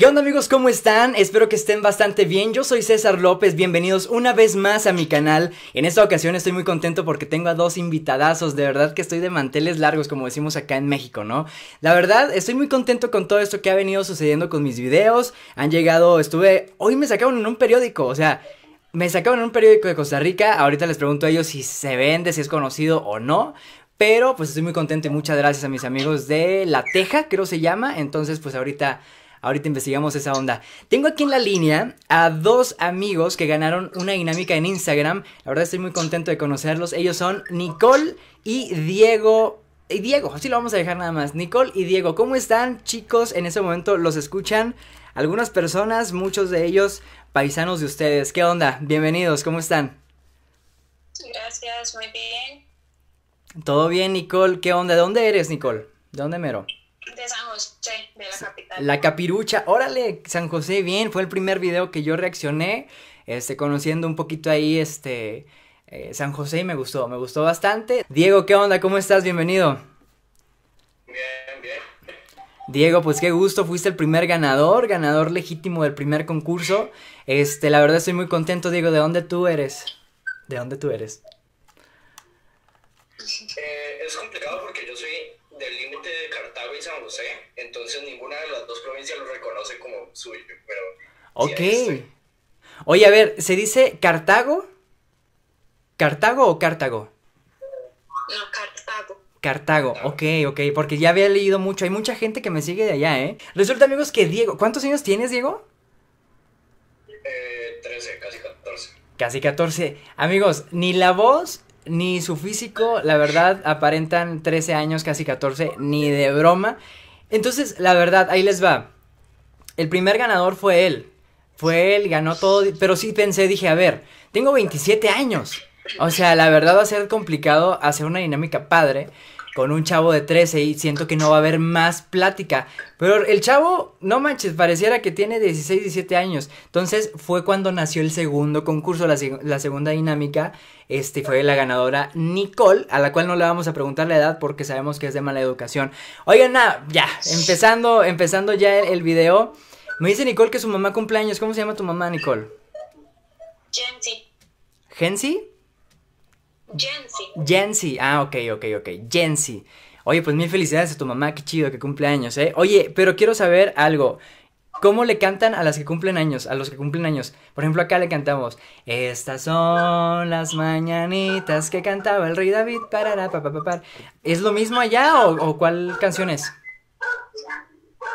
¿Qué onda amigos? ¿Cómo están? Espero que estén bastante bien. Yo soy César López, bienvenidos una vez más a mi canal. En esta ocasión estoy muy contento porque tengo a dos invitadazos, de verdad que estoy de manteles largos como decimos acá en México, ¿no? La verdad, estoy muy contento con todo esto que ha venido sucediendo con mis videos. Han llegado, estuve, hoy me sacaron en un periódico, o sea, me sacaron en un periódico de Costa Rica. Ahorita les pregunto a ellos si se vende, si es conocido o no. Pero pues estoy muy contento y muchas gracias a mis amigos de La Teja, creo se llama. Entonces pues ahorita Ahorita investigamos esa onda. Tengo aquí en la línea a dos amigos que ganaron una dinámica en Instagram. La verdad estoy muy contento de conocerlos. Ellos son Nicole y Diego. Y Diego, así lo vamos a dejar nada más. Nicole y Diego, ¿cómo están chicos? En ese momento los escuchan algunas personas, muchos de ellos paisanos de ustedes. ¿Qué onda? Bienvenidos, ¿cómo están? Gracias, muy bien. Todo bien, Nicole. ¿Qué onda? ¿De dónde eres, Nicole? ¿De dónde mero? De San José, de la capital. La capirucha, órale, San José, bien, fue el primer video que yo reaccioné, este, conociendo un poquito ahí, este, eh, San José y me gustó, me gustó bastante. Diego, ¿qué onda? ¿Cómo estás? Bienvenido. Bien, bien. Diego, pues qué gusto, fuiste el primer ganador, ganador legítimo del primer concurso. Este, la verdad estoy muy contento, Diego, ¿de dónde tú eres? ¿De dónde tú eres? Eh, es complicado porque yo soy del límite de Entonces ninguna de las dos provincias lo reconoce como suyo, pero... Ok. Oye, a ver, ¿se dice Cartago? ¿Cartago o Cartago? No, Cartago. Cartago, ok, ok, porque ya había leído mucho, hay mucha gente que me sigue de allá, ¿eh? Resulta, amigos, que Diego, ¿cuántos años tienes, Diego? Eh, 13, casi 14. Casi 14. Amigos, ni la voz ni su físico, la verdad, aparentan 13 años, casi 14, ni de broma. Entonces, la verdad, ahí les va. El primer ganador fue él. Fue él, ganó todo, pero sí pensé, dije, a ver, tengo 27 años. O sea, la verdad va a ser complicado hacer una dinámica padre con un chavo de 13 y siento que no va a haber más plática. Pero el chavo, no manches, pareciera que tiene 16, 17 años. Entonces fue cuando nació el segundo concurso, la, la segunda dinámica. Este fue la ganadora Nicole, a la cual no le vamos a preguntar la edad porque sabemos que es de mala educación. Oigan, nada, ya, empezando, empezando ya el, el video. Me dice Nicole que su mamá cumpleaños. ¿Cómo se llama tu mamá, Nicole? Jensi. ¿Gensi? Jensi. Jensi, ah, ok, ok, ok, Jensi. Oye, pues mil felicidades a tu mamá, qué chido que cumple años, ¿eh? Oye, pero quiero saber algo. ¿Cómo le cantan a las que cumplen años? A los que cumplen años. Por ejemplo, acá le cantamos. Estas son las mañanitas que cantaba el rey David. Parará, pa, pa, pa, pa. ¿Es lo mismo allá o, o cuál canción es?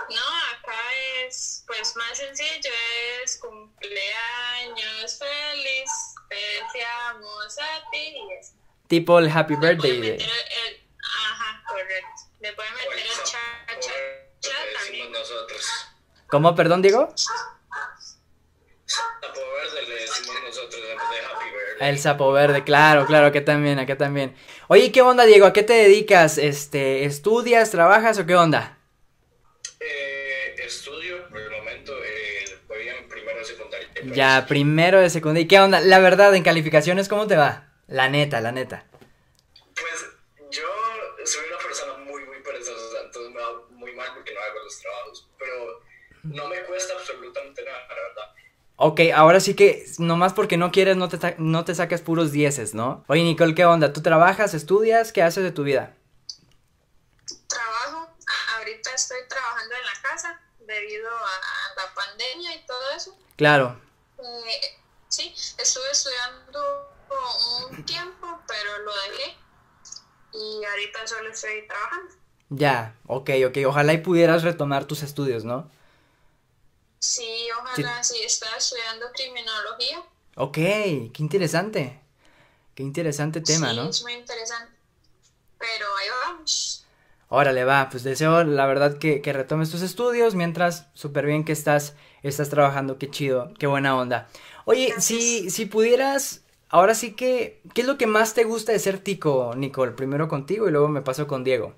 No, acá es pues más sencillo, es cumpleaños feliz, te y eso. Tipo el Happy Le Birthday. meter el, ajá, correcto. Le pueden meter el cha cha cha Lo que también. decimos nosotros. ¿Cómo, perdón, Diego? Sapo verde le decimos nosotros en vez de Happy Birthday. El sapo verde, claro, claro, acá también, acá también. Oye, ¿qué onda, Diego? ¿A qué te dedicas? Este, ¿estudias, trabajas o qué onda? Ya, primero de secundaria. ¿Y qué onda? La verdad, en calificaciones, ¿cómo te va? La neta, la neta. Pues yo soy una persona muy, muy perezosa, entonces me va muy mal porque no hago los trabajos, pero no me cuesta absolutamente nada, la verdad. Ok, ahora sí que nomás porque no quieres no te, no te sacas puros dieces, ¿no? Oye, Nicole, ¿qué onda? ¿Tú trabajas, estudias? ¿Qué haces de tu vida? Trabajo, ahorita estoy trabajando en la casa debido a la pandemia y todo eso. Claro. Sí, estuve estudiando un tiempo, pero lo dejé y ahorita solo estoy trabajando. Ya, ok, ok. Ojalá y pudieras retomar tus estudios, ¿no? Sí, ojalá, sí, estaba estudiando criminología. Ok, qué interesante. Qué interesante tema, sí, ¿no? es muy interesante. Pero ahí vamos. Órale, va, pues deseo la verdad que, que retomes tus estudios mientras súper bien que estás, estás trabajando, qué chido, qué buena onda. Oye, si, si pudieras, ahora sí que, ¿qué es lo que más te gusta de ser tico, Nicole? Primero contigo y luego me paso con Diego.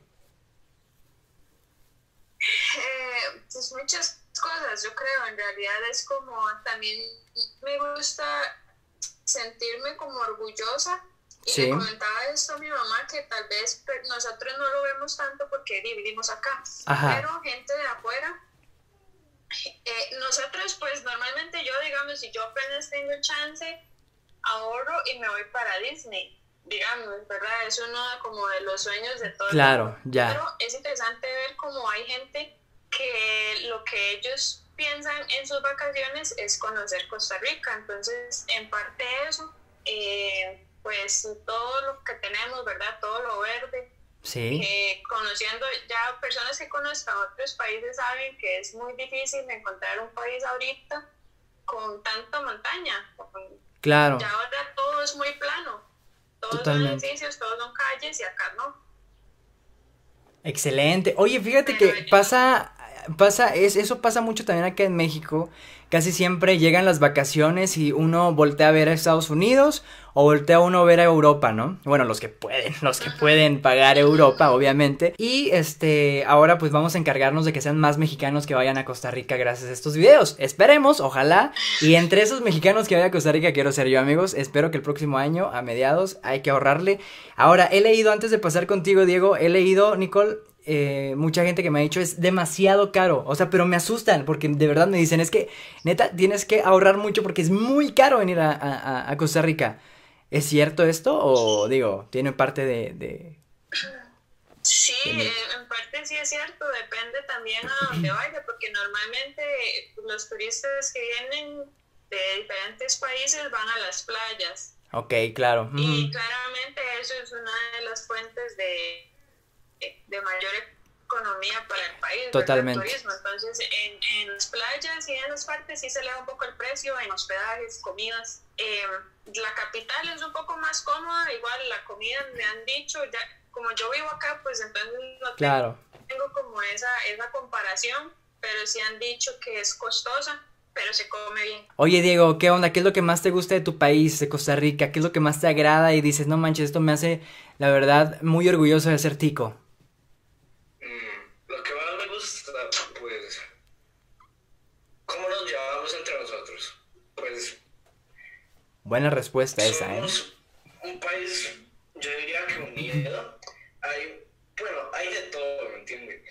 Eh, pues muchas cosas, yo creo, en realidad es como también me gusta sentirme como orgullosa y Sí. le comentaba esto a mi mamá que tal vez pe- nosotros no lo vemos tanto porque dividimos acá, Ajá. pero gente de afuera si yo apenas tengo chance, ahorro y me voy para Disney, digamos, ¿verdad? Es uno como de los sueños de todos. Claro, ya. Pero es interesante ver cómo hay gente que lo que ellos piensan en sus vacaciones es conocer Costa Rica. Entonces, en parte eso, eh, pues todo lo que tenemos, ¿verdad? Todo lo verde. Sí. Eh, conociendo ya personas que conozcan otros países saben que es muy difícil encontrar un país ahorita con tanta montaña. Claro. Ya ahora todo es muy plano. Todos son edificios, todos son calles y acá no. Excelente. Oye, fíjate que pasa pasa, es, eso pasa mucho también acá en México. Casi siempre llegan las vacaciones y uno voltea a ver a Estados Unidos o voltea uno a ver a Europa, ¿no? Bueno, los que pueden, los que pueden pagar Europa, obviamente. Y este, ahora pues vamos a encargarnos de que sean más mexicanos que vayan a Costa Rica gracias a estos videos. Esperemos, ojalá. Y entre esos mexicanos que vayan a Costa Rica quiero ser yo, amigos. Espero que el próximo año, a mediados, hay que ahorrarle. Ahora, he leído, antes de pasar contigo, Diego, he leído, Nicole, eh, mucha gente que me ha dicho es demasiado caro. O sea, pero me asustan porque de verdad me dicen es que neta tienes que ahorrar mucho porque es muy caro venir a, a, Costa Rica. ¿Es cierto esto o digo, tiene parte de... Sí, eh, en parte sí es cierto, depende también a dónde vaya, porque normalmente los turistas que vienen de diferentes países van a las playas. Ok, claro. Y claramente eso es una de las fuentes de, de mayor economía para el país. Totalmente. turismo. Entonces, en, en, las playas y en las partes sí se eleva un poco el precio, en hospedajes, comidas. Em, la capital es un poco más cómoda, igual la comida me han dicho, ya como yo vivo acá, pues entonces no claro. tengo, como esa, esa comparación, pero sí han dicho que es costosa pero se come bien. Oye, Diego, ¿qué onda? ¿Qué es lo que más te gusta de tu país, de Costa Rica? ¿Qué es lo que más te agrada? Y dices, no manches, esto me hace, la verdad, muy orgulloso de ser tico. Buena respuesta esa, ¿eh? un país, yo diría que unido. Hay, bueno, hay de todo, ¿me entiendes?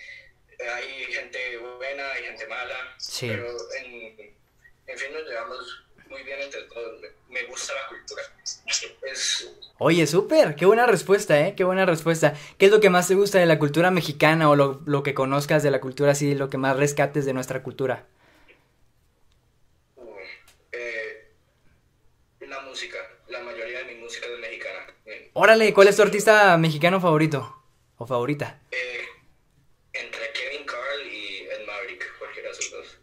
Hay gente buena, hay gente mala, sí. pero en, en fin nos llevamos muy bien entre todos. Me, gusta la cultura. Es... Oye, súper, qué buena respuesta, ¿eh? Qué buena respuesta. ¿Qué es lo que más te gusta de la cultura mexicana o lo, lo que conozcas de la cultura así, lo que más rescates de nuestra cultura? Órale, ¿cuál es tu artista mexicano favorito? ¿O favorita? Eh, entre Kevin Carl y Ed Maverick, cualquiera de esos dos.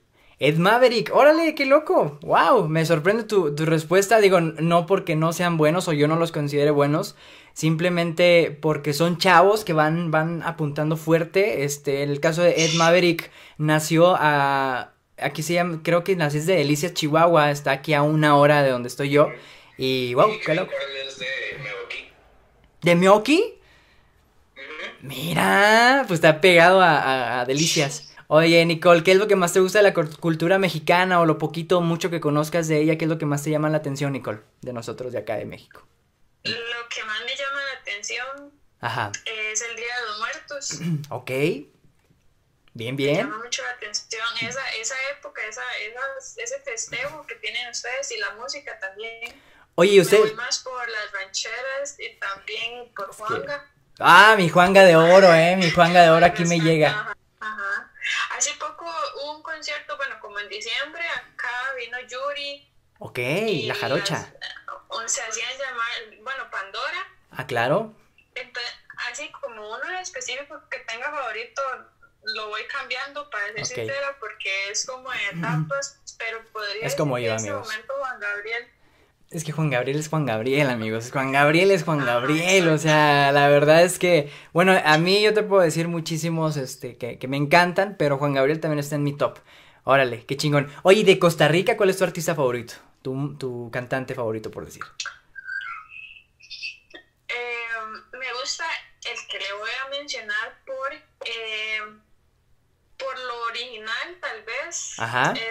Ed Maverick, órale, qué loco. Wow, me sorprende tu, tu respuesta. Digo, no porque no sean buenos o yo no los considere buenos, simplemente porque son chavos que van, van apuntando fuerte. Este, el caso de Ed Maverick nació a, aquí se llama, creo que nació de Delicias, Chihuahua, está aquí a una hora de donde estoy yo. Y wow, qué loco. ¿De Miyoki? Mira, pues está pegado a, Delicias. Oye, Nicole, ¿qué es lo que más te gusta de la cultura mexicana o lo poquito o mucho que conozcas de ella? ¿Qué es lo que más te llama la atención, Nicole, de nosotros de acá de México? Lo que más me llama la atención es el Día de los Muertos. ok. Bien, bien. Me llama mucho la atención esa, esa época, esa, ese festejo que tienen ustedes y la música también. Oye, ¿y usted? Me voy más por las rancheras y también por Juanga. Ah, mi Juanga de oro, eh, mi Juanga de oro aquí me llega. Ajá, Hace poco hubo un concierto, bueno, como en diciembre, acá vino Yuri. Ok, la jarocha. se hacían llamar, bueno, Pandora. Ah, claro. Entonces, así como uno específico que tenga favorito, lo voy cambiando para ser sincera, porque es como en etapas, pero podría es como yo, en ese momento Juan Gabriel. Es que Juan Gabriel es Juan Gabriel, amigos. Juan Gabriel es Juan Gabriel. O sea, la verdad es que, bueno, a mí yo te puedo decir muchísimos este, que, que me encantan, pero Juan Gabriel también está en mi top. Órale, qué chingón. Oye, de Costa Rica, ¿cuál es tu artista favorito? Tu, tu cantante favorito, por decir. Eh, me gusta el que le voy a mencionar por eh, por lo original tal vez.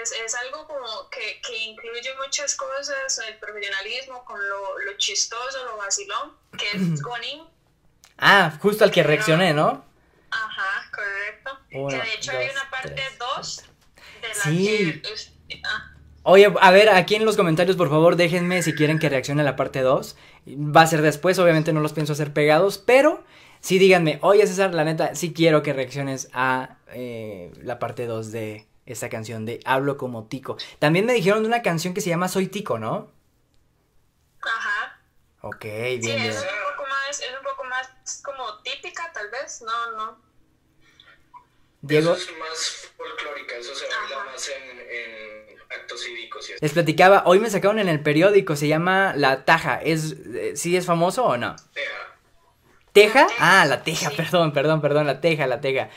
Es, es, algo como que, que, incluye muchas cosas, el profesionalismo con lo, lo chistoso, lo vacilón, que es Gonin. Ah, justo al que reaccioné, ¿no? Ajá, correcto. que de hecho hay una parte 2 sí. Ah. Oye, a ver, aquí en los comentarios, por favor, déjenme si quieren que reaccione a la parte 2. Va a ser después, obviamente no los pienso hacer pegados, pero sí díganme, oye César, la neta, sí quiero que reacciones a eh, la parte 2 de esta canción de Hablo como Tico. También me dijeron de una canción que se llama Soy Tico, ¿no? Ajá. Ok, bien, sí, Es, un poco más, es un poco más como típica, tal vez, no, no. Diego. Eso es más folclórica, eso se baila más en, actos cívicos. Y Les platicaba, hoy me sacaron en el periódico, se llama La Taja. ¿Es, eh, ¿Sí es famoso o no? Teja. ¿Teja? Ah, la Teja, perdón, perdón, perdón, la Teja, la Teja.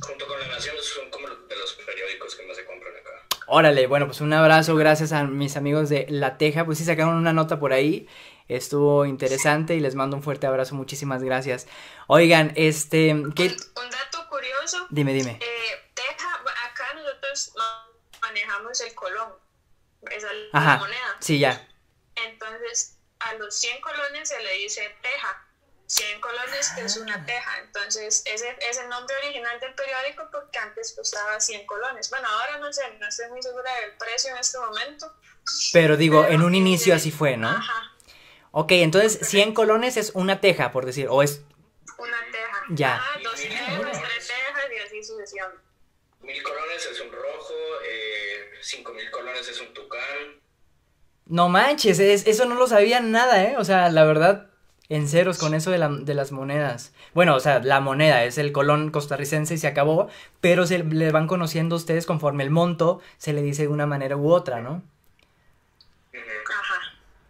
junto con La Nación son como de los periódicos que más se compran acá. Órale, bueno, pues un abrazo, gracias a mis amigos de La Teja, pues sí sacaron una nota por ahí. Estuvo interesante y les mando un fuerte abrazo, muchísimas gracias. Oigan, este... ¿qué... Un, dato curioso. Dime, dime. Eh, Teja, acá nosotros manejamos el colón, esa la moneda. Sí, ya. Entonces, a los 100 colones se le dice Teja. 100 colones que es una teja. Entonces, ese es el nombre original del periódico porque antes costaba 100 colones. Bueno, ahora no sé, no estoy muy segura del precio en este momento. Pero digo, en un inicio así fue, ¿no? Ajá. Ok, entonces 100 colones es una teja, por decir, o es... Una teja. Ya. Ah, dos tejas. Mil colones es un rojo, eh, cinco mil colones es un tucán. No manches, eso no lo sabía nada, ¿eh? O sea, la verdad, en ceros con eso de, la, de, las monedas. Bueno, o sea, la moneda es el colón costarricense y se acabó, pero se le van conociendo ustedes conforme el monto se le dice de una manera u otra, ¿no? Ajá.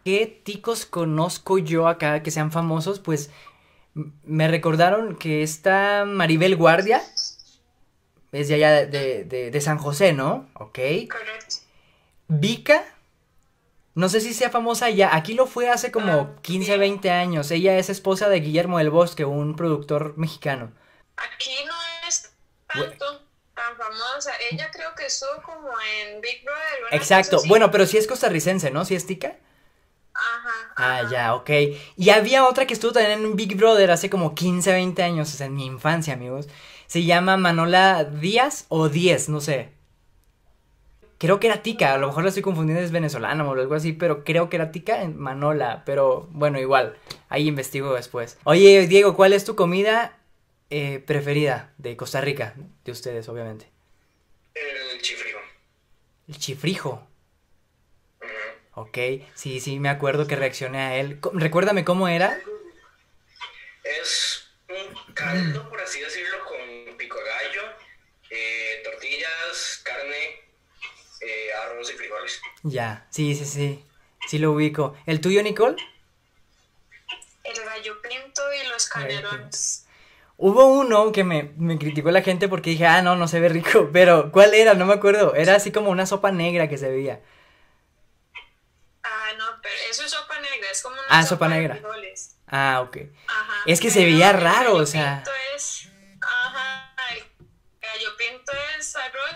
¿Qué ticos conozco yo acá que sean famosos? Pues me recordaron que está Maribel Guardia, es de allá de, de, de San José, ¿no? Ok. Correcto. Vika no sé si sea famosa ya. Aquí lo fue hace como 15, ah, 20 años. Ella es esposa de Guillermo del Bosque, un productor mexicano. Aquí no es tanto tan famosa. Ella creo que estuvo como en Big Brother. Exacto. Bueno, pero sí es costarricense, ¿no? ¿Sí es tica? Ajá, Ah, ya, ok. Y había otra que estuvo también en Big Brother hace como 15, 20 años, o sea, en mi infancia, amigos. Se llama Manola Díaz o Díez, no sé. Creo que era Tica, a lo mejor la estoy confundiendo, es venezolana o algo así, pero creo que era Tica en Manola, pero bueno, igual, ahí investigo después. Oye, Diego, ¿cuál es tu comida eh, preferida de Costa Rica? De ustedes, obviamente. El chifrijo. El chifrijo. Ok, sí, sí, me acuerdo que reaccioné a él. Recuérdame cómo era. Es un caldo, por así decirlo, Ya, sí, sí, sí. Sí lo ubico. ¿El tuyo, Nicole? El gallo pinto y los canelones. Hubo uno que me, me, criticó la gente porque dije, ah, no, no se ve rico. Pero, ¿cuál era? No me acuerdo. Era así como una sopa negra que se veía. Ah, no, pero eso es sopa negra, es como una ah, sopa, negra. Ah, ok. Ajá. Es que se veía raro, o sea.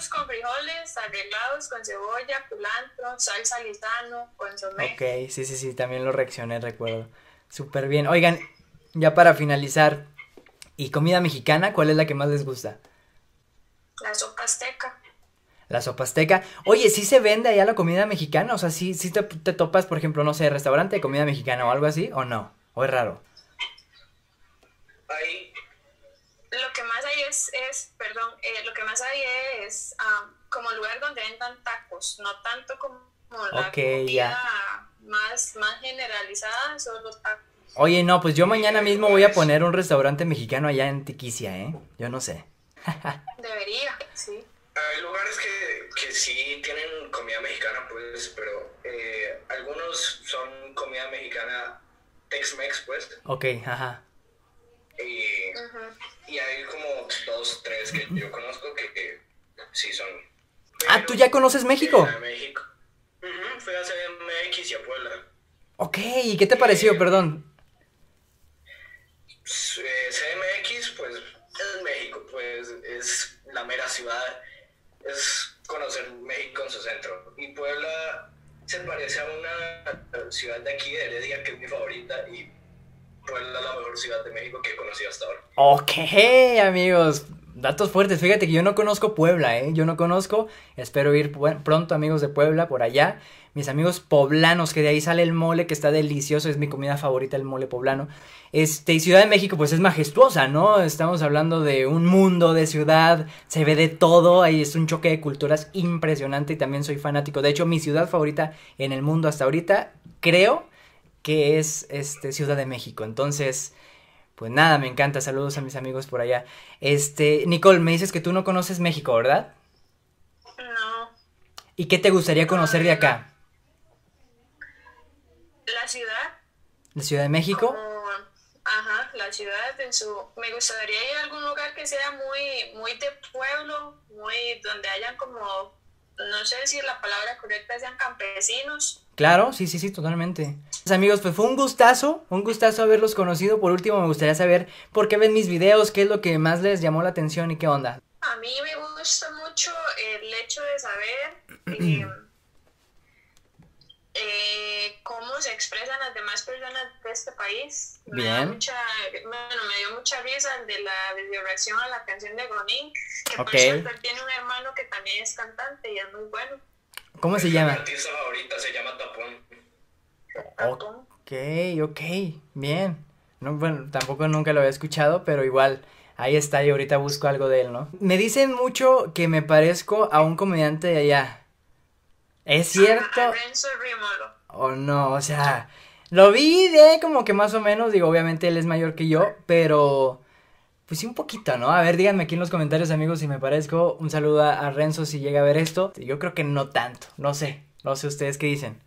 Arroz con frijoles arreglados con cebolla, culantro, salsa lisano, consomé. Ok, sí, sí, sí, también lo reaccioné, recuerdo. Súper bien. Oigan, ya para finalizar, ¿y comida mexicana cuál es la que más les gusta? La sopa azteca. La sopa azteca. Oye, ¿sí se vende allá la comida mexicana? O sea, ¿sí, sí te, te topas, por ejemplo, no sé, restaurante de comida mexicana o algo así? ¿O no? ¿O es raro? Hay lo que más hay es, es perdón, eh, lo que más hay es um, como lugar donde vendan tacos, no tanto como la comida más, más generalizada, son los tacos. Oye, no, pues yo mañana mismo voy a poner un restaurante mexicano allá en Tiquicia, ¿eh? Yo no sé. Debería, sí. Hay lugares que, que sí tienen comida mexicana, pues, pero eh, algunos son comida mexicana Tex-Mex, pues. Ok, ajá. Y, y hay como dos, tres que yo conozco que, sí son. ah, ¿tú ya conoces México? México. fui a CMX y a Puebla. Ok, ¿y qué te pareció, eh, perdón? CMX, pues es México, pues es la mera ciudad, es conocer México en su centro. Y Puebla se parece a una ciudad de aquí, de Heredia, que es mi favorita, y fue la mejor ciudad de México que he conocido hasta ahora. Ok, amigos. datos fuertes. Fíjate que yo no conozco Puebla, ¿eh? Yo no conozco. Espero ir pronto, amigos de Puebla, por allá. Mis amigos poblanos, que de ahí sale el mole, que está delicioso. Es mi comida favorita, el mole poblano. Este, y Ciudad de México, pues es majestuosa, ¿no? Estamos hablando de un mundo de ciudad. Se ve de todo. Ahí es un choque de culturas impresionante. Y también soy fanático. De hecho, mi ciudad favorita en el mundo hasta ahorita, creo que es este, Ciudad de México. Entonces pues nada, me encanta. Saludos a mis amigos por allá. Este, Nicole, me dices que tú no conoces México, ¿verdad? No. ¿Y qué te gustaría conocer de acá? La ciudad. ¿La Ciudad de México? ajá, la ciudad en su... Me gustaría ir a algún lugar que sea muy, muy de pueblo, muy donde hayan como, no sé si la palabra correcta sean campesinos Claro, sí, sí, sí, totalmente. Pues, amigos, pues fue un gustazo, un gustazo haberlos conocido. Por último, me gustaría saber por qué ven mis videos, qué es lo que más les llamó la atención y qué onda. A mí me gusta mucho el hecho de saber eh, eh, cómo se expresan las demás personas de este país. Me Bien. mucha, bueno, me dio mucha risa el de la video reacción a la canción de Gonin, que por cierto tiene un hermano que también es cantante y es muy bueno. ¿Cómo se llama? Mi artista favorita se llama Tapón. Ok, ok, bien. No, bueno, tampoco nunca lo había escuchado, pero igual ahí está y ahorita busco algo de él, ¿no? Me dicen mucho que me parezco a un comediante de allá. ¿Es cierto? A O no, o sea, lo vi de como que más o menos, digo, obviamente él es mayor que yo, pero pues sí, un poquito, ¿no? A ver, díganme aquí en los comentarios, amigos, si me parezco. Un saludo a, Renzo si llega a ver esto. Yo creo que no tanto, no sé. No sé ustedes qué dicen.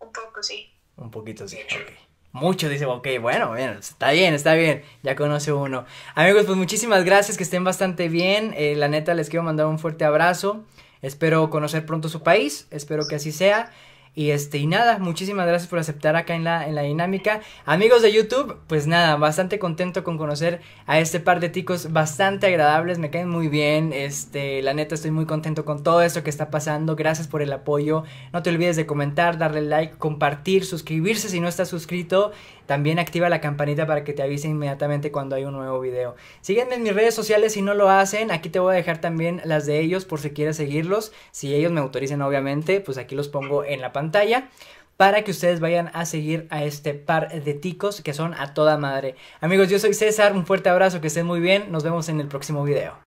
Un poco, sí. Un poquito, sí. Ok. Mucho, dice, ok, bueno, bien, está bien, está bien, ya conoce uno. Amigos, pues muchísimas gracias, que estén bastante bien. Eh, la neta, les quiero mandar un fuerte abrazo. Espero conocer pronto su país, espero que así sea. Y este, y nada, muchísimas gracias por aceptar acá en la, en la dinámica. Amigos de YouTube, pues nada, bastante contento con conocer a este par de ticos bastante agradables, me caen muy bien. Este, la neta estoy muy contento con todo esto que está pasando. Gracias por el apoyo. No te olvides de comentar, darle like, compartir, suscribirse si no estás suscrito. También activa la campanita para que te avise inmediatamente cuando hay un nuevo video. Sígueme en mis redes sociales si no lo hacen. Aquí te voy a dejar también las de ellos por si quieres seguirlos. Si ellos me autorizan, obviamente, pues aquí los pongo en la pantalla para que ustedes vayan a seguir a este par de ticos que son a toda madre. Amigos, yo soy César, un fuerte abrazo, que estén muy bien, nos vemos en el próximo video.